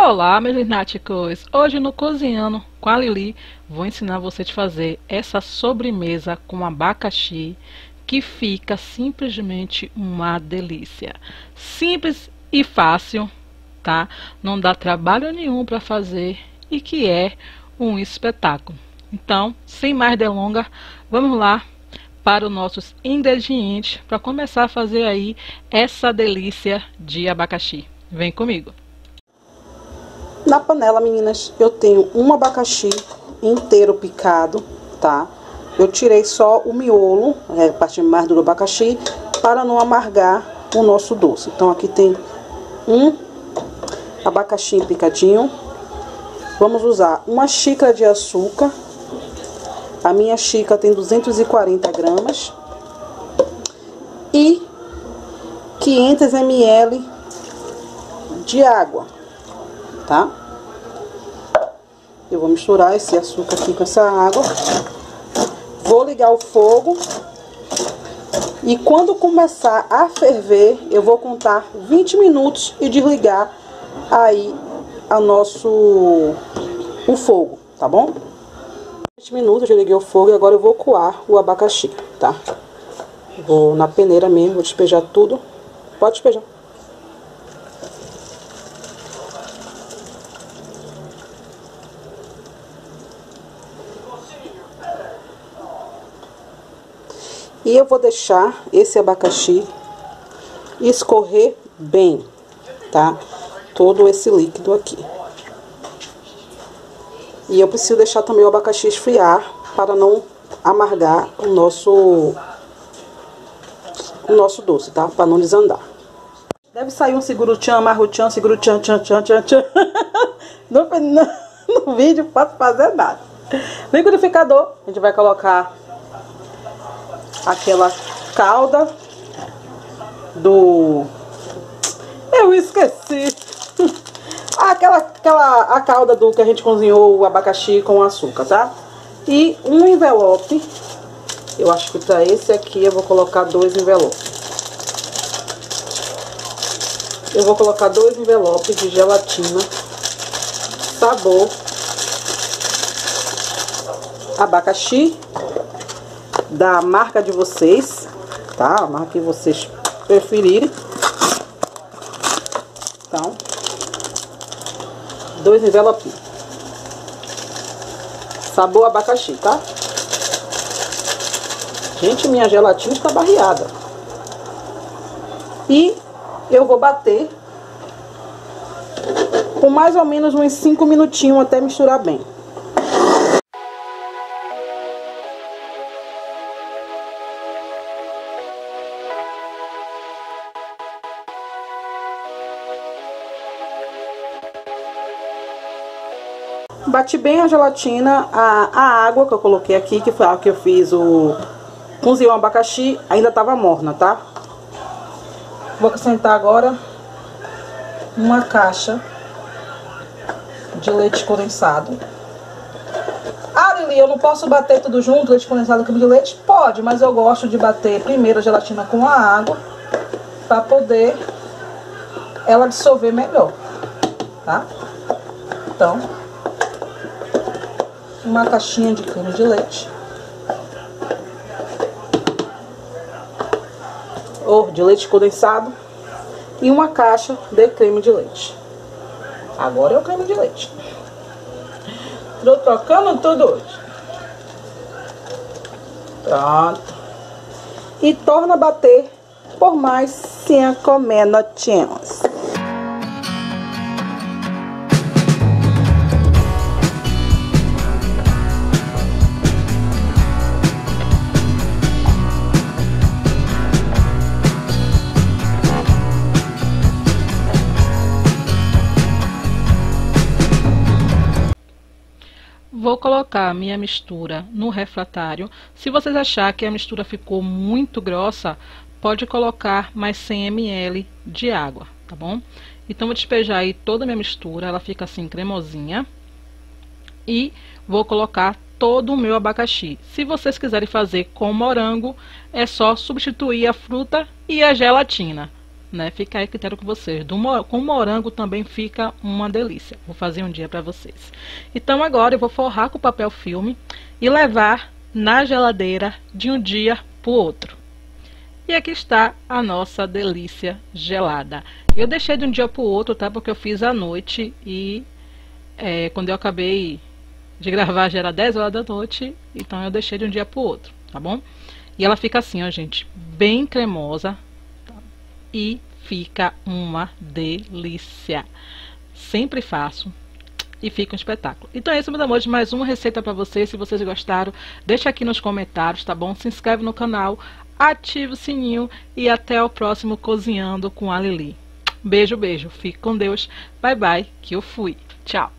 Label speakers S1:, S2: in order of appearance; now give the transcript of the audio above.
S1: Olá, meus lunáticos! Hoje no Cozinhando com a Lili, vou ensinar você a fazer essa sobremesa com abacaxi que fica simplesmente uma delícia. Simples e fácil, tá? Não dá trabalho nenhum para fazer e que é um espetáculo. Então, sem mais delongas, vamos lá para os nossos ingredientes para começar a fazer aí essa delícia de abacaxi. Vem comigo!
S2: Na panela, meninas, eu tenho um abacaxi inteiro picado, tá? Eu tirei só o miolo, é, a parte mais do abacaxi, para não amargar o nosso doce. Então, aqui tem um abacaxi picadinho. Vamos usar uma xícara de açúcar. A minha xícara tem 240 gramas. E 500 ml de água tá? Eu vou misturar esse açúcar aqui com essa água. Vou ligar o fogo. E quando começar a ferver, eu vou contar 20 minutos e desligar aí a nosso o fogo, tá bom? 20 minutos, eu liguei o fogo e agora eu vou coar o abacaxi, tá? Vou na peneira mesmo, vou despejar tudo. Pode despejar. E eu vou deixar esse abacaxi escorrer bem, tá? Todo esse líquido aqui. E eu preciso deixar também o abacaxi esfriar para não amargar o nosso o nosso doce, tá? Para não desandar. Deve sair um seguro-tchan, marro-tchan, seguro-tchan, tchan, tchan, tchan, tchan. No, no, no vídeo posso fazer nada. Liquidificador, a gente vai colocar aquela calda do... Eu esqueci. aquela, aquela a calda do que a gente cozinhou o abacaxi com açúcar, tá? E um envelope. Eu acho que para esse aqui eu vou colocar dois envelopes. Eu vou colocar dois envelopes de gelatina sabor abacaxi da marca de vocês, tá? A marca que vocês preferirem. Então, dois envelopinhos. Sabor abacaxi, tá? Gente, minha gelatina está barreada. E eu vou bater por mais ou menos uns 5 minutinhos até misturar bem. Bati bem a gelatina, a, a água que eu coloquei aqui, que foi a que eu fiz o cozinhou o abacaxi, ainda tava morna, tá? Vou acrescentar agora uma caixa de leite condensado. Ah, Lili, eu não posso bater tudo junto, leite condensado com de leite? Pode, mas eu gosto de bater primeiro a gelatina com a água, pra poder ela dissolver melhor, tá? Então, uma caixinha de creme de leite. Ou de leite condensado. E uma caixa de creme de leite. Agora é o creme de leite. Tô trocando tudo hoje. Pronto. E torna a bater por mais 5 minutinhos.
S1: Vou colocar minha mistura no refratário. Se vocês acharem que a mistura ficou muito grossa, pode colocar mais 100 ml de água, tá bom? Então, vou despejar aí toda a minha mistura, ela fica assim cremosinha. E vou colocar todo o meu abacaxi. Se vocês quiserem fazer com morango, é só substituir a fruta e a gelatina. Né? Fica aí critério com vocês. Do, com morango também fica uma delícia. Vou fazer um dia para vocês. Então agora eu vou forrar com papel filme e levar na geladeira de um dia para o outro. E aqui está a nossa delícia gelada. Eu deixei de um dia para o outro, tá? Porque eu fiz à noite e é, quando eu acabei de gravar já era 10 horas da noite, então eu deixei de um dia para o outro, tá bom? E ela fica assim, ó, gente, bem cremosa? E fica uma delícia. Sempre faço e fica um espetáculo. Então é isso, meus amores, mais uma receita para vocês. Se vocês gostaram, deixa aqui nos comentários, tá bom? Se inscreve no canal, ativa o sininho e até o próximo Cozinhando com a Lili. Beijo, beijo. Fique com Deus. Bye, bye, que eu fui. Tchau.